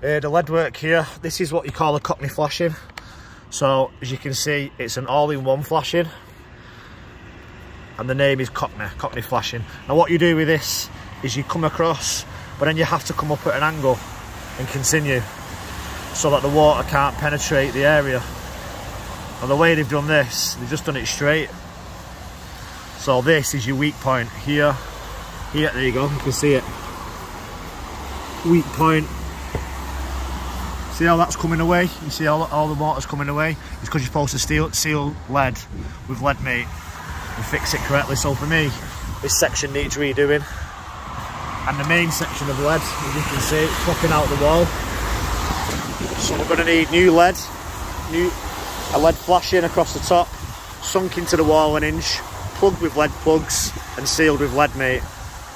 Uh, the lead work here, this is what you call a cockney flashing. So as you can see, it's an all-in-one flashing. And the name is Cockney, Cockney flashing. Now what you do with this is you come across, but then you have to come up at an angle and continue so that the water can't penetrate the area. And the way they've done this, they've just done it straight. So this is your weak point here, here, there you go, you can see it. Weak point. See how that's coming away? You see all, all the water's coming away? It's because you're supposed to seal, seal lead with lead mate and fix it correctly. So for me, this section needs redoing. And the main section of lead, as you can see, it's popping out the wall. So we're to need new lead, new a lead flashing across the top, sunk into the wall an inch, plugged with lead plugs and sealed with lead mate.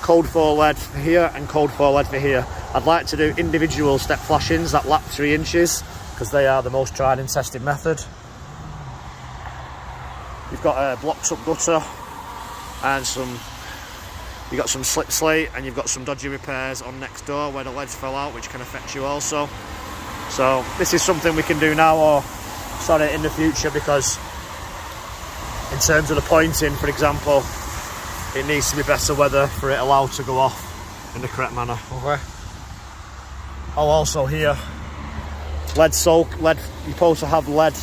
Code 4 lead for here and code 4 lead for here. I'd like to do individual step flashings that lap 3 inches because they are the most tried and tested method. You've got a blocked up gutter and some you've got some slip slate and you've got some dodgy repairs on next door where the leads fell out which can affect you also. So this is something we can do now or sorry in the future because in terms of the pointing for example it needs to be better weather for it allowed to go off in the correct manner okay oh also here lead soak lead you're supposed to have lead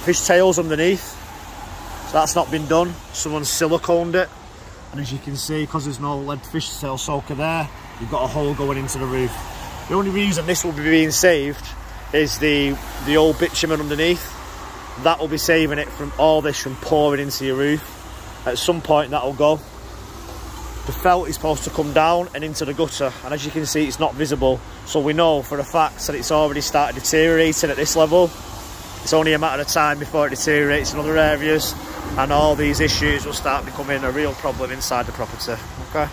fish tails underneath. So that's not been done. Someone siliconed it. And as you can see because there's no lead fish tail soaker there you've got a hole going into the roof. The only reason this will be being saved is the the old bitumen underneath. That will be saving it from all this from pouring into your roof. At some point that'll go the felt is supposed to come down and into the gutter and as you can see it's not visible. So we know for a fact that it's already started deteriorating at this level. It's only a matter of time before it deteriorates in other areas and all these issues will start becoming a real problem inside the property okay